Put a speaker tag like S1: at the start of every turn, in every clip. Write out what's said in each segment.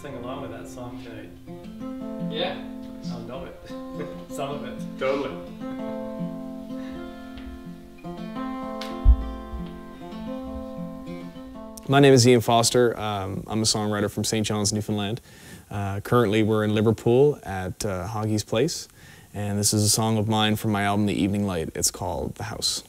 S1: sing along with that song tonight.
S2: Yeah.
S1: I'll know it. Some of it.
S2: Totally.
S3: My name is Ian Foster. Um, I'm a songwriter from St. John's, Newfoundland. Uh, currently, we're in Liverpool at uh, Hoggie's Place, and this is a song of mine from my album, The Evening Light. It's called The House.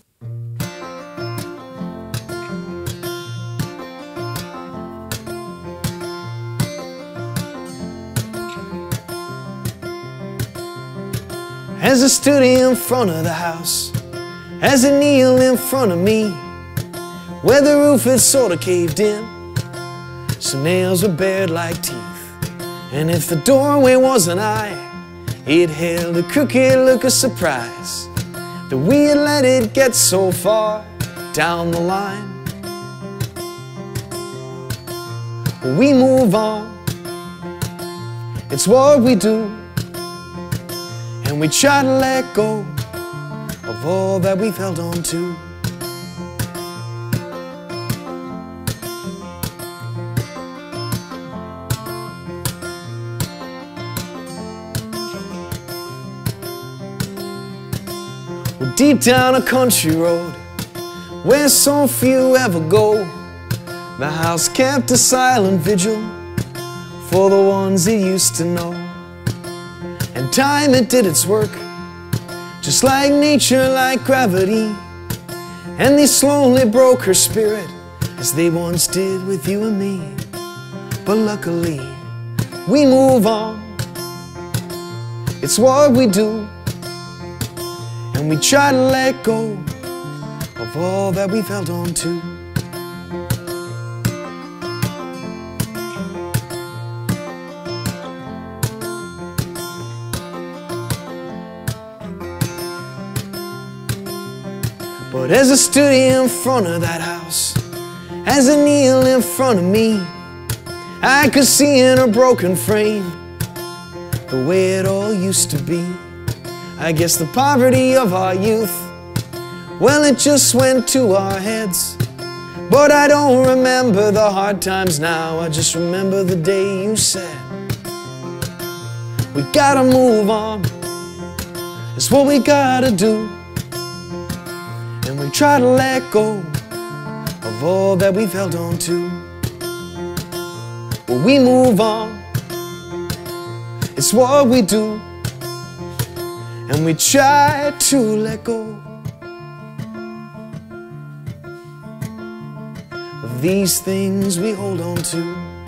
S3: As I stood in front of the house, as I kneel in front of me, where the roof had sort of caved in, some nails were bared like teeth. And if the doorway wasn't high, it held a crooked look of surprise that we had let it get so far down the line. We move on, it's what we do, and we try to let go of all that we've held on to. Well, deep down a country road where so few ever go, the house kept a silent vigil for the ones it used to know. And time it did its work, just like nature, like gravity. And they slowly broke her spirit as they once did with you and me. But luckily, we move on. It's what we do. And we try to let go of all that we've held on to. But as I stood in front of that house, as I kneel in front of me, I could see in a broken frame the way it all used to be. I guess the poverty of our youth, well, it just went to our heads. But I don't remember the hard times now, I just remember the day you said, We gotta move on, it's what we gotta do. We try to let go of all that we've held on to. But we move on, it's what we do. And we try to let go of these things we hold on to.